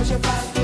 hoje eu faço.